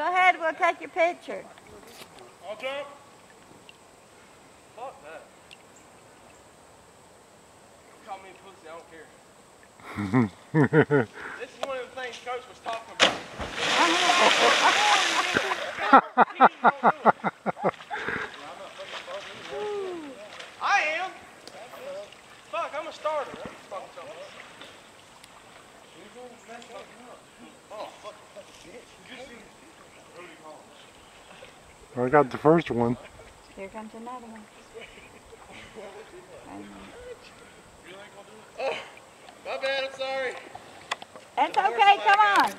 Go ahead, we'll take your picture. I'll jump. Fuck that. Call me a pussy, I don't care. this is one of the things Coach was talking about. I am. Fuck, I'm a starter. I'm fucking something else. Oh, fuck, fucking bitch. I got the first one. Here comes another one. Oh, my bad, I'm sorry. That's okay, come on.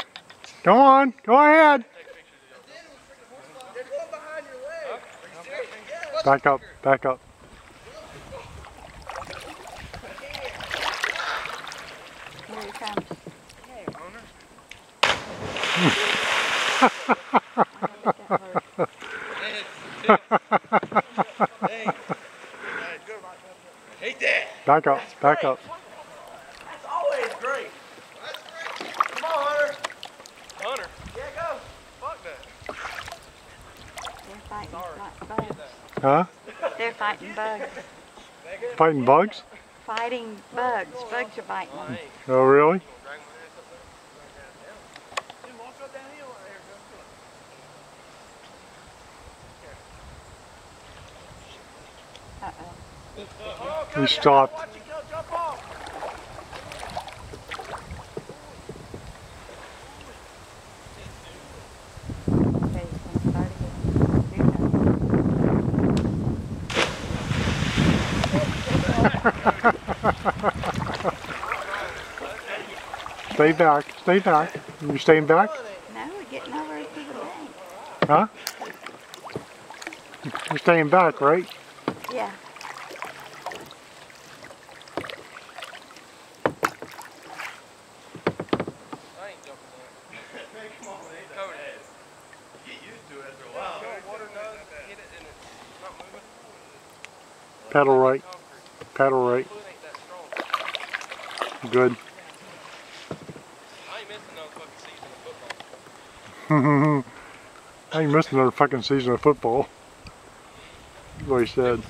Go on, go ahead. They're going behind your leg. Are you serious? Yeah. Back up, back up. Here he comes. Hate that. Back up, back up. That's always great. That's great. Come on, Hunter. Hunter. Yeah, go. Fuck that. They're fighting like bugs. Huh? They're fighting bugs. Fighting bugs? Fighting bugs. Bugs are biting them. Oh, really? Uh-oh. He stopped. Watch it go, jump off. Okay, he's gonna start again. Here he goes. Stay back, stay back. You staying back? No, we're getting over to the bank. Huh? You're staying back, right? Yeah. I ain't jumping there. Come on, man. Cover it. Get used to it after a while. Water nose, hit it and it's not moving. Pedal right, pedal right. Ain't. Good. I ain't missing no fucking season of football. I ain't missed another fucking season of football. That's what he said.